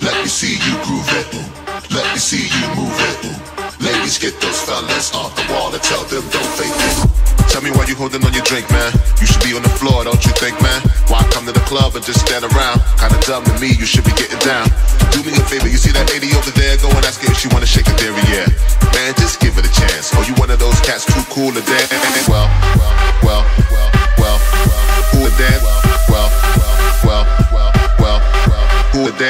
Let me see you groove it. Let me see you move it. Ladies, get those fellas off the wall and tell them don't fake it. Tell me why you holding on your drink, man. You should be on the floor, don't you think, man? Why come to the club and just stand around? Kinda dumb to me, you should be getting down. Do me a favor, you see that lady over there? Go and ask her if she wanna shake a yeah. Man, just give it a chance. Are you one of those cats too cool to dance? Well.